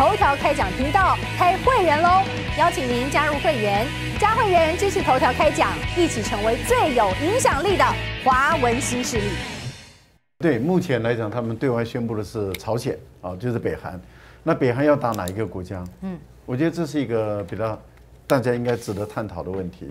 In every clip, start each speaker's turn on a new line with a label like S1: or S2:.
S1: 头条开讲频道开会员喽！邀请您加入会员，加会员支持头条开讲，一起成为最有影响力的华文新势力。
S2: 对，目前来讲，他们对外宣布的是朝鲜啊，就是北韩。那北韩要打哪一个国家？嗯，我觉得这是一个比较大家应该值得探讨的问题。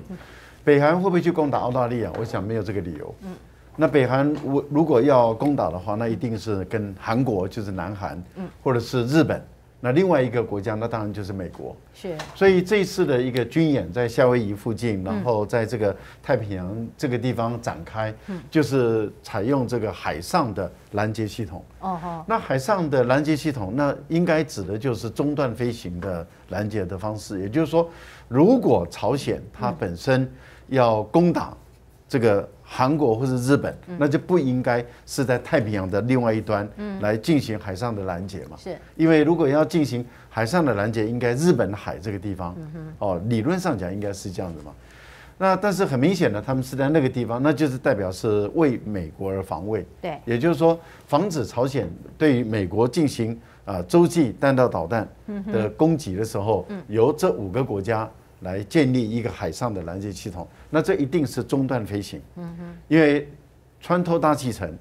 S2: 北韩会不会去攻打澳大利亚？我想没有这个理由。嗯。那北韩如如果要攻打的话，那一定是跟韩国，就是南韩，嗯或者是日本。那另外一个国家，那当然就是美国。
S1: 是。
S2: 所以这一次的一个军演在夏威夷附近，然后在这个太平洋这个地方展开，就是采用这个海上的拦截系统。哦哦。那海上的拦截系统，那应该指的就是中断飞行的拦截的方式。也就是说，如果朝鲜它本身要攻打这个。韩国或者日本，那就不应该是在太平洋的另外一端来进行海上的拦截嘛？
S1: 是，
S2: 因为如果要进行海上的拦截，应该日本海这个地方，哦，理论上讲应该是这样子嘛。那但是很明显的，他们是在那个地方，那就是代表是为美国而防卫。
S1: 对，
S2: 也就是说，防止朝鲜对于美国进行啊洲际弹道导弹的攻击的时候，由这五个国家。来建立一个海上的拦截系统，那这一定是中段飞行，嗯哼，因为穿透大气层，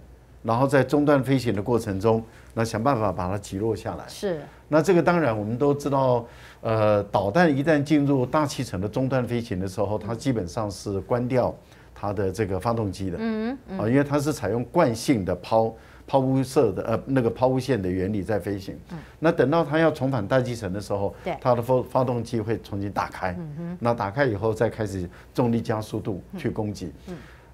S2: 然后在中段飞行的过程中，那想办法把它击落下来。
S1: 是，
S2: 那这个当然我们都知道，呃，导弹一旦进入大气层的中段飞行的时候，它基本上是关掉它的这个发动机的，嗯嗯，啊，因为它是采用惯性的抛。抛物射的呃那个抛物线的原理在飞行，那等到它要重返大气层的时候，它的发发动机会重新打开，那打开以后再开始重力加速度去攻击。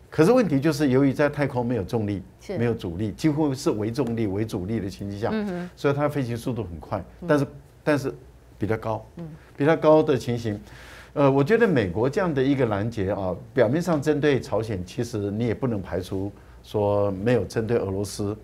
S2: 可是问题就是由于在太空没有重力，没有阻力，几乎是为重力为阻力的情况下，所以它飞行速度很快，但是但是比较高，比较高的情形，呃，我觉得美国这样的一个拦截啊，表面上针对朝鲜，其实你也不能排除。说没有针对俄罗斯，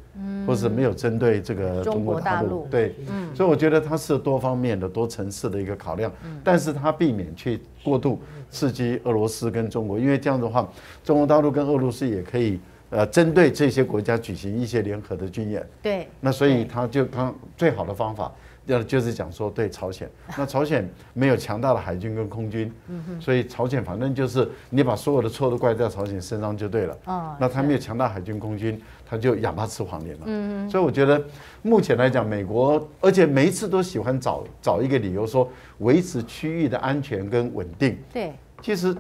S2: 或是没有针对这个中国大陆，对，所以我觉得它是多方面的、多层次的一个考量，但是它避免去过度刺激俄罗斯跟中国，因为这样的话，中国大陆跟俄罗斯也可以呃针对这些国家举行一些联合的军演，
S1: 对，
S2: 那所以他就他最好的方法。要就是讲说对朝鲜，那朝鲜没有强大的海军跟空军，所以朝鲜反正就是你把所有的错都怪在朝鲜身上就对了。那他没有强大海军空军，他就哑巴吃黄连了。所以我觉得目前来讲，美国而且每一次都喜欢找找一个理由说维持区域的安全跟稳定。
S1: 对，
S2: 其实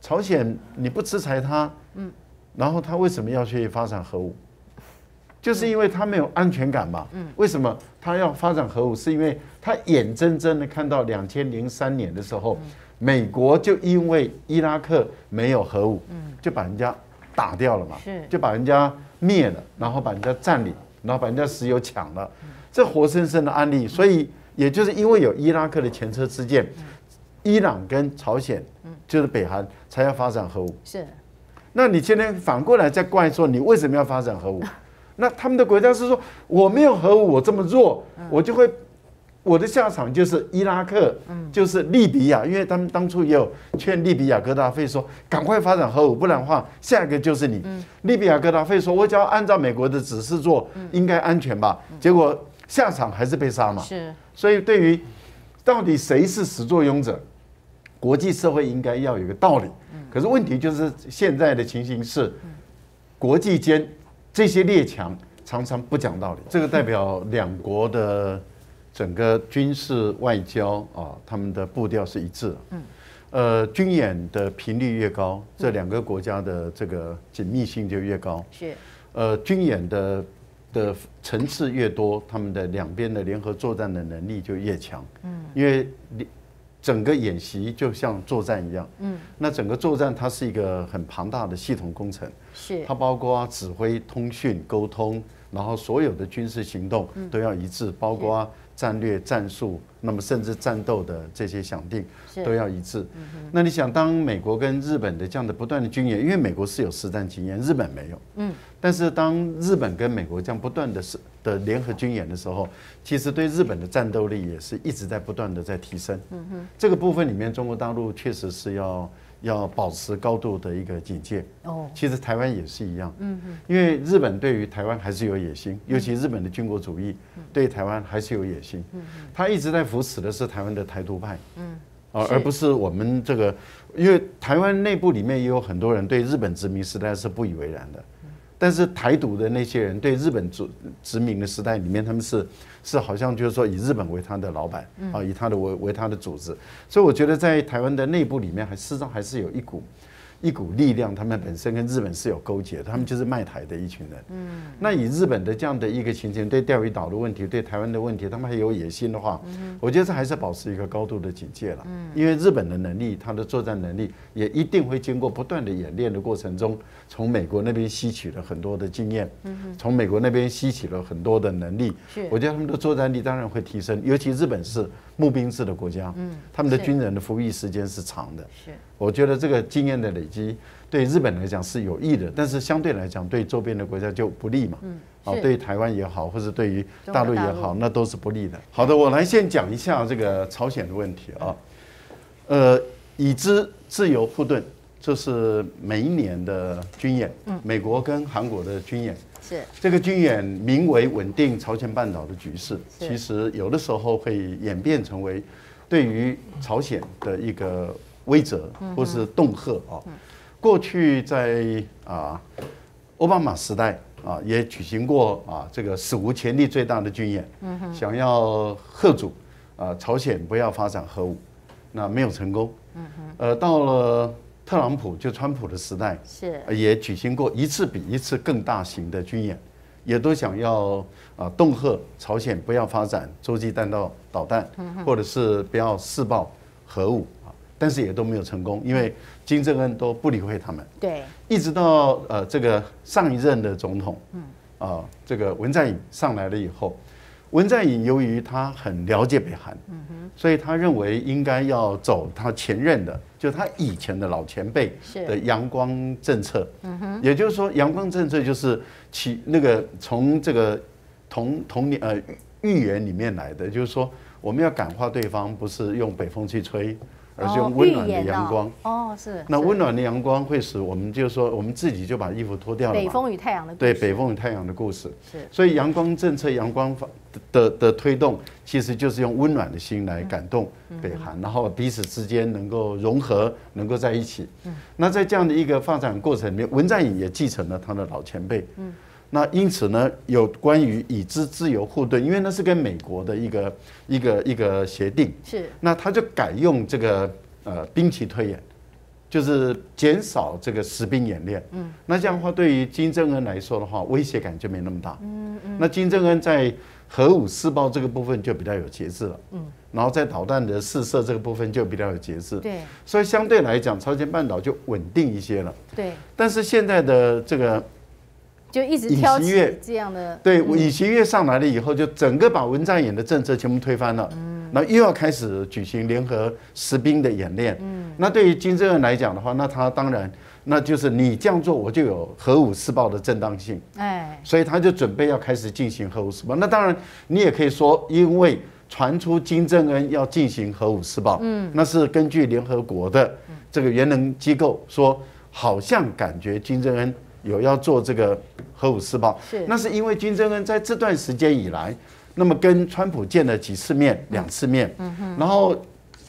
S2: 朝鲜你不制裁他，嗯，然后他为什么要去发展核武？就是因为他没有安全感嘛。嗯。为什么他要发展核武？是因为他眼睁睁的看到两千零三年的时候，美国就因为伊拉克没有核武，嗯，就把人家打掉了嘛。
S1: 是。
S2: 就把人家灭了，然后把人家占领，然后把人家石油抢了。这活生生的案例。所以也就是因为有伊拉克的前车之鉴，伊朗跟朝鲜，就是北韩才要发展核武。
S1: 是。
S2: 那你今天反过来再怪说你为什么要发展核武？那他们的国家是说，我没有核武，我这么弱，我就会，我的下场就是伊拉克，就是利比亚，因为他们当初也有劝利比亚戈达费说，赶快发展核武，不然的话，下一个就是你。利比亚戈达费说，我只要按照美国的指示做，应该安全吧？结果下场还是被杀嘛。
S1: 是。
S2: 所以对于到底谁是始作俑者，国际社会应该要有个道理。可是问题就是现在的情形是，国际间。这些列强常常不讲道理，这个代表两国的整个军事外交啊，他们的步调是一致。嗯，呃，军演的频率越高，这两个国家的这个紧密性就越高。
S1: 是，
S2: 呃，军演的的层次越多，他们的两边的联合作战的能力就越强。嗯，因为整个演习就像作战一样，嗯，那整个作战它是一个很庞大的系统工程，
S1: 是。
S2: 它包括指挥、通讯、沟通，然后所有的军事行动都要一致，包括战略、战术，那么甚至战斗的这些想定都要一致。那你想，当美国跟日本的这样的不断的军演，因为美国是有实战经验，日本没有，嗯，但是当日本跟美国这样不断的是。的联合军演的时候，其实对日本的战斗力也是一直在不断的在提升。嗯哼，这个部分里面，中国大陆确实是要要保持高度的一个警戒。哦，其实台湾也是一样。嗯嗯，因为日本对于台湾还是有野心，尤其日本的军国主义对台湾还是有野心。他一直在扶持的是台湾的台独派。嗯，啊，而不是我们这个，因为台湾内部里面也有很多人对日本殖民时代是不以为然的。但是台独的那些人对日本殖殖民的时代里面，他们是是好像就是说以日本为他的老板啊，以他的为为他的组织，所以我觉得在台湾的内部里面，还事实上还是有一股。一股力量，他们本身跟日本是有勾结，他们就是卖台的一群人。嗯，那以日本的这样的一个情形，对钓鱼岛的问题，对台湾的问题，他们还有野心的话，我觉得这还是保持一个高度的警戒了。嗯，因为日本的能力，他的作战能力也一定会经过不断的演练的过程中，从美国那边吸取了很多的经验，嗯从美国那边吸取了很多的能力。是，我觉得他们的作战力当然会提升，尤其日本是募兵制的国家，嗯，他们的军人的服役时间是长的。是。我觉得这个经验的累积对日本来讲是有益的，但是相对来讲对周边的国家就不利嘛。嗯，啊，对台湾也好，或者对于大陆也好，那都是不利的。好的，我来先讲一下这个朝鲜的问题啊。呃，已知自由护盾，这是每一年的军演，嗯。美国跟韩国的军演。是。这个军演名为稳定朝鲜半岛的局势，其实有的时候会演变成为对于朝鲜的一个。威慑或是恫吓啊，过去在啊奥巴马时代啊也举行过啊这个史无前例最大的军演，想要贺阻啊朝鲜不要发展核武，那没有成功。嗯呃，到了特朗普就川普的时代，是也举行过一次比一次更大型的军演，也都想要啊恫吓朝鲜不要发展洲际弹道导弹，或者是不要试爆核武啊。但是也都没有成功，因为金正恩都不理会他们。对，一直到呃这个上一任的总统，嗯啊这个文在寅上来了以后，文在寅由于他很了解北韩，嗯，所以他认为应该要走他前任的，就他以前的老前辈的阳光政策，嗯，也就是说阳光政策就是起那个从这个同同年呃预言里面来的，就是说我们要感化对方，不是用北风去吹。而是用温暖的阳光哦，是那温暖的阳光会使我们就是说，我们自己就把衣服脱掉了。
S1: 北风与太阳的
S2: 对北风与太阳的故事是，所以阳光政策、阳光的的推动，其实就是用温暖的心来感动北韩，然后彼此之间能够融合，能够在一起。嗯，那在这样的一个发展过程里面，文在寅也继承了他的老前辈。嗯。那因此呢，有关于已知自由护盾，因为那是跟美国的一个一个一个协定，是，那他就改用这个呃兵棋推演，就是减少这个实兵演练，嗯，那这样的话对于金正恩来说的话，威胁感就没那么大，嗯嗯，那金正恩在核武试爆这个部分就比较有节制了，嗯，然后在导弹的试射这个部分就比较有节制，对，所以相对来讲，朝鲜半岛就稳定一些了，对，但是现在的这个。
S1: 就一直挑起这样的，
S2: 对，尹锡悦上来了以后，就整个把文在寅的政策全部推翻了。嗯，那又要开始举行联合实兵的演练。嗯，那对于金正恩来讲的话，那他当然，那就是你这样做，我就有核武试爆的正当性。哎，所以他就准备要开始进行核武试爆。那当然，你也可以说，因为传出金正恩要进行核武试爆，嗯，那是根据联合国的这个原能机构说，好像感觉金正恩。有要做这个核武试爆，是。那是因为金正恩在这段时间以来，那么跟川普见了几次面，两次面，嗯哼，然后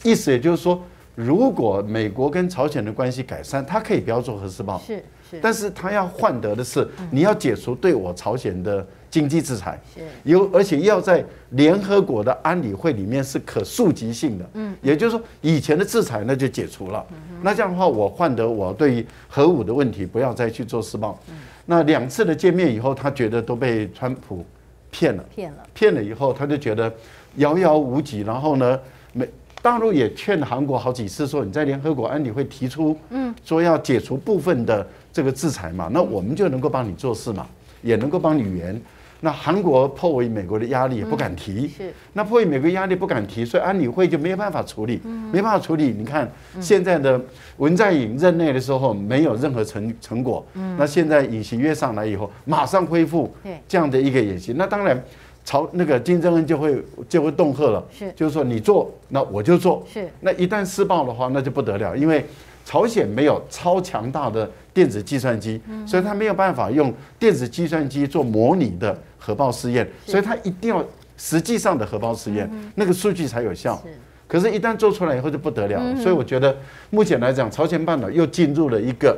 S2: 意思也就是说，如果美国跟朝鲜的关系改善，他可以不要做核试爆，是是，但是他要换得的是，你要解除对我朝鲜的经济制裁，是，有而且要在联合国的安理会里面是可溯及性的，嗯，也就是说以前的制裁那就解除了。那这样的话，我换得我对于核武的问题不要再去做施暴。那两次的见面以后，他觉得都被川普骗了，骗了，骗了以后，他就觉得遥遥无期。然后呢，美大陆也劝韩国好几次说，你在联合国安理会提出，嗯，说要解除部分的这个制裁嘛，那我们就能够帮你做事嘛，也能够帮你圆。那韩国迫于美国的压力也不敢提，是。那迫于美国压力不敢提，所以安理会就没有办法处理，没办法处理。你看现在的文在寅任内的时候没有任何成成果，那现在尹锡悦上来以后马上恢复这样的一个演习，那当然朝那个金正恩就会就会恫吓了，是。就是说你做那我就做，是。那一旦施暴的话那就不得了，因为朝鲜没有超强大的电子计算机，所以他没有办法用电子计算机做模拟的核爆试验，所以它一定要实际上的核爆试验，那个数据才有效。可是，一旦做出来以后就不得了。所以我觉得，目前来讲，朝鲜半岛又进入了一个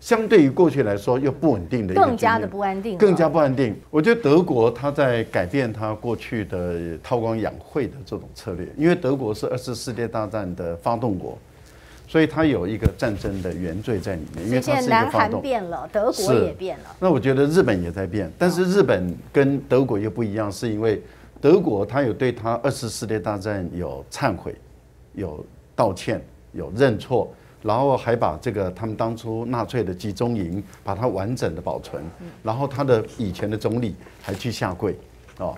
S2: 相对于过去来说又不稳定的一个
S1: 更加的不安定，
S2: 更加不安定。我觉得德国它在改变它过去的韬光养晦的这种策略，因为德国是二次世界大战的发动国。所以它有一个战争的原罪在里面，因为它是一个发动。
S1: 变了，德国也变了。
S2: 那我觉得日本也在变，但是日本跟德国又不一样，是因为德国它有对它二次世界大战有忏悔、有道歉、有认错，然后还把这个他们当初纳粹的集中营把它完整的保存，然后他的以前的总理还去下跪，哦。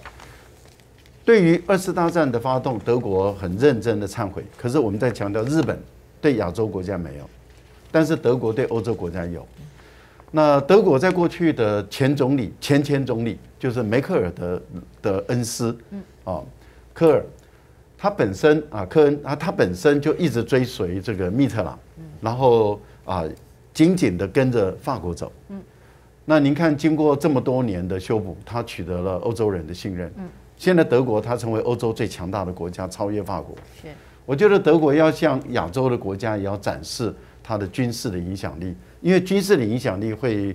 S2: 对于二次大战的发动，德国很认真的忏悔。可是我们在强调日本。对亚洲国家没有，但是德国对欧洲国家有。那德国在过去的前总理、前前总理就是梅克尔的的恩师，啊，科尔，他本身啊，科恩啊，他本身就一直追随这个密特朗，然后啊，紧紧的跟着法国走。那您看，经过这么多年的修补，他取得了欧洲人的信任。现在德国他成为欧洲最强大的国家，超越法国。是。我觉得德国要向亚洲的国家也要展示它的军事的影响力，因为军事的影响力会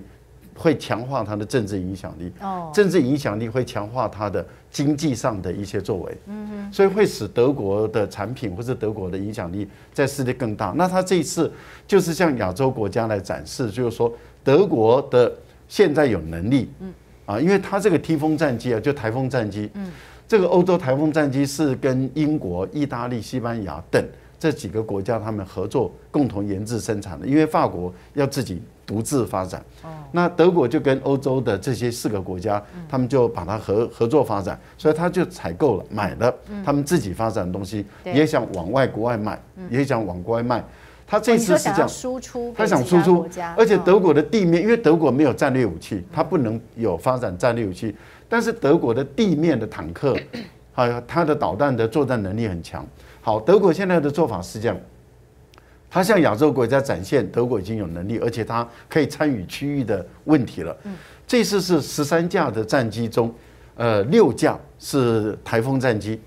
S2: 会强化它的政治影响力，哦，政治影响力会强化它的经济上的一些作为，嗯哼，所以会使德国的产品或者德国的影响力在世界更大。那他这一次就是向亚洲国家来展示，就是说德国的现在有能力，嗯，啊，因为他这个 T 风战机啊，就台风战机，嗯。这个欧洲台风战机是跟英国、意大利、西班牙等这几个国家他们合作共同研制生产的，因为法国要自己独自发展。哦，那德国就跟欧洲的这些四个国家，他们就把它合合作发展，所以他就采购了买了他们自己发展的东西，也想往外国外卖，也想往国外卖。他这次是这样
S1: 输出，
S2: 他想输出，而且德国的地面，因为德国没有战略武器，他不能有发展战略武器。但是德国的地面的坦克，还有它的导弹的作战能力很强。好，德国现在的做法是这样，它向亚洲国家展现德国已经有能力，而且它可以参与区域的问题了。这次是十三架的战机中，呃，六架是台风战机，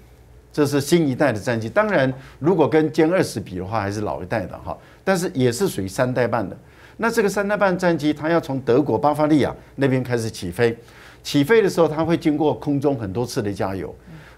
S2: 这是新一代的战机。当然，如果跟歼二十比的话，还是老一代的哈，但是也是属于三代半的。那这个三代半战机，它要从德国巴伐利亚那边开始起飞。起飞的时候，它会经过空中很多次的加油，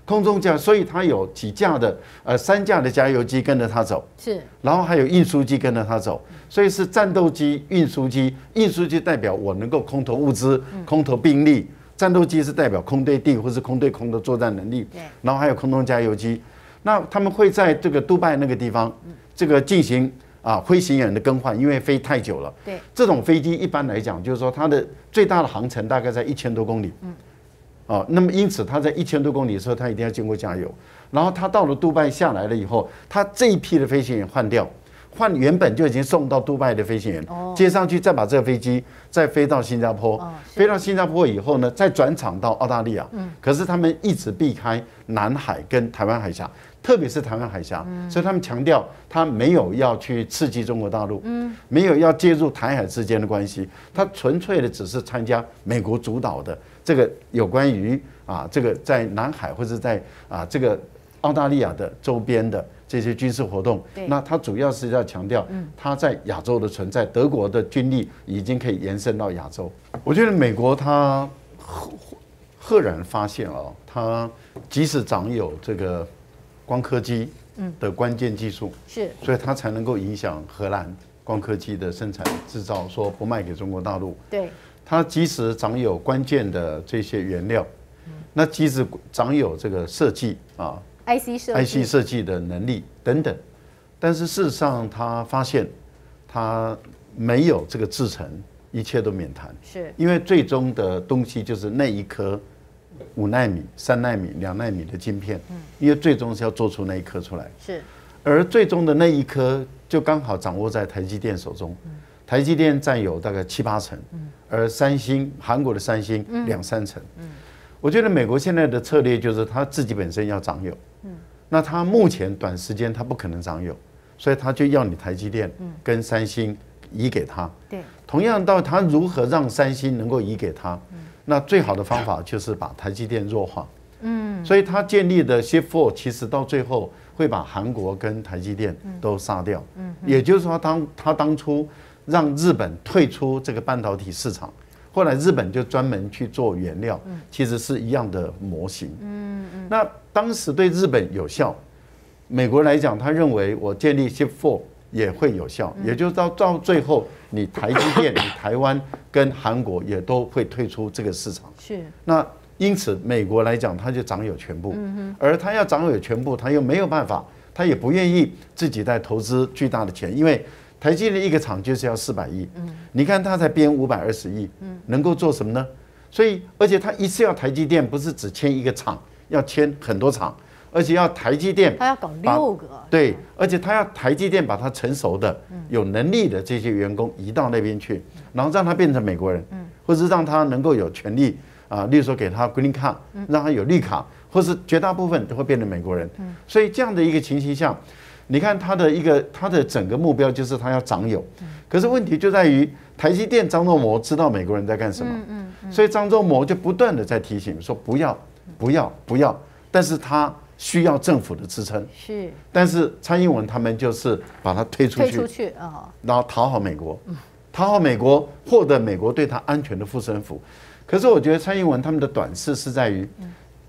S2: 空中加，所以它有几架的呃三架的加油机跟着它走，
S1: 是，
S2: 然后还有运输机跟着它走，所以是战斗机、运输机，运输机代表我能够空投物资、空投兵力，战斗机是代表空对地或是空对空的作战能力，对，然后还有空中加油机，那他们会在这个杜拜那个地方，这个进行。啊，飞行员的更换，因为飞太久了。
S1: 对，
S2: 这种飞机一般来讲，就是说它的最大的航程大概在一千多公里。嗯。哦，那么因此它在一千多公里的时候，它一定要经过加油。然后它到了杜拜下来了以后，它这一批的飞行员换掉，换原本就已经送到杜拜的飞行员接上去，再把这个飞机再飞到新加坡。飞到新加坡以后呢，再转场到澳大利亚。嗯。可是他们一直避开南海跟台湾海峡。特别是台湾海峡，所以他们强调他没有要去刺激中国大陆，没有要介入台海之间的关系，他纯粹的只是参加美国主导的这个有关于啊这个在南海或者在啊这个澳大利亚的周边的这些军事活动。那他主要是要强调他在亚洲的存在，德国的军力已经可以延伸到亚洲。我觉得美国他赫赫然发现哦，他即使长有这个。光刻机的关键技术
S1: 是，
S2: 所以它才能够影响荷兰光刻机的生产制造，说不卖给中国大陆。
S1: 对，
S2: 它即使掌有关键的这些原料，那即使掌有这个设计啊
S1: ，IC 设
S2: IC 设计的能力等等，但是事实上他发现，他没有这个制成，一切都免谈。
S1: 是，
S2: 因为最终的东西就是那一颗。五纳米、三纳米、两纳米的晶片，嗯，因为最终是要做出那一颗出来，
S1: 是，
S2: 而最终的那一颗就刚好掌握在台积电手中，台积电占有大概七八成，嗯，而三星，韩国的三星两三成，嗯，我觉得美国现在的策略就是他自己本身要掌有，嗯，那他目前短时间他不可能掌有，所以他就要你台积电跟三星移给他。
S1: 对，
S2: 同样到他如何让三星能够移给他，那最好的方法就是把台积电弱化。嗯，所以他建立的 Shift Four 其实到最后会把韩国跟台积电都杀掉。嗯，也就是说，当他当初让日本退出这个半导体市场，后来日本就专门去做原料，其实是一样的模型。嗯嗯，那当时对日本有效，美国来讲，他认为我建立 Shift Four 也会有效，也就是到到最后，你台积电、你台湾跟韩国也都会退出这个市场。
S1: 是，
S2: 那因此美国来讲，它就掌有全部，而它要掌有全部，它又没有办法，它也不愿意自己再投资巨大的钱，因为台积电一个厂就是要四百亿，你看它才编五百二十亿，能够做什么呢？所以，而且它一次要台积电不是只签一个厂，要签很多厂，而且要台积电
S1: 他要搞六个，
S2: 对，而且他要台积电把他成熟的、有能力的这些员工移到那边去，然后让他变成美国人，或者让他能够有权利啊，例如说给他 green card，让他有绿卡，或是绝大部分都会变成美国人。所以这样的一个情形下，你看他的一个他的整个目标就是他要长有，可是问题就在于台积电张忠谋知道美国人在干什么，所以张忠谋就不断的在提醒说不要不要不要，但是他需要政府的支撑，
S1: 是。
S2: 但是蔡英文他们就是把它推出去
S1: 推出，去啊，
S2: 然后讨好美国，讨好美国，获得美国对他安全的护身符。可是我觉得蔡英文他们的短视是在于，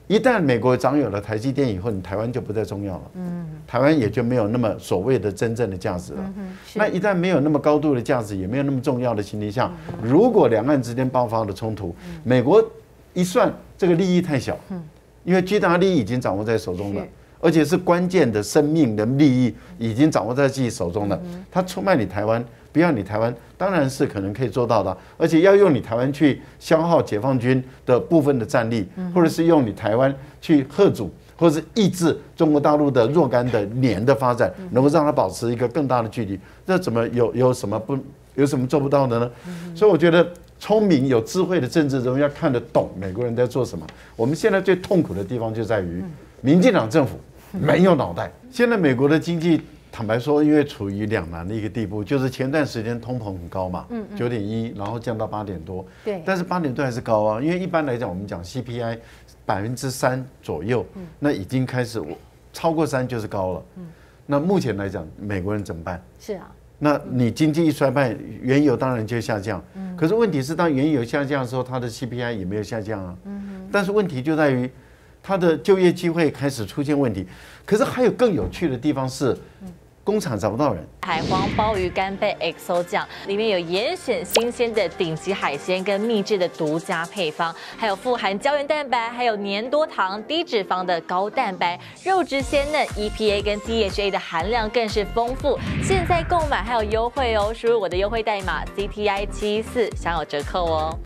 S2: 一旦美国掌有了台积电以后，你台湾就不再重要了，嗯。台湾也就没有那么所谓的真正的价值了。那一旦没有那么高度的价值，也没有那么重要的前提下，如果两岸之间爆发了冲突，美国一算这个利益太小，因为巨大利益已经掌握在手中了。而且是关键的生命的利益已经掌握在自己手中了。他出卖你台湾，不要你台湾，当然是可能可以做到的。而且要用你台湾去消耗解放军的部分的战力，或者是用你台湾去贺阻，或者是抑制中国大陆的若干的年的发展，能够让它保持一个更大的距离。这怎么有有什么不有什么做不到的呢？所以我觉得。聪明有智慧的政治人物要看得懂美国人在做什么。我们现在最痛苦的地方就在于，民进党政府没有脑袋。现在美国的经济，坦白说，因为处于两难的一个地步，就是前段时间通膨很高嘛，九点一，然后降到八点多，
S1: 对
S2: 但是八点多还是高啊，因为一般来讲，我们讲 CPI 百分之三左右，那已经开始我超过三就是高了。那目前来讲，美国人怎么办？
S1: 是啊，
S2: 那你经济一衰败，原油当然就下降。可是问题是，当原油下降的时候，它的 CPI 也没有下降啊。但是问题就在于，它的就业机会开始出现问题。可是还有更有趣的地方是，工厂找不到人。
S3: 海皇鲍鱼干贝 XO 酱里面有严选新鲜的顶级海鲜跟秘制的独家配方，还有富含胶原蛋白，还有粘多糖、低脂肪的高蛋白，肉质鲜嫩，EPA 跟 DHA 的含量更是丰富。现在购买还有优惠哦，输入我的优惠代码 CTI 七四享有折扣哦。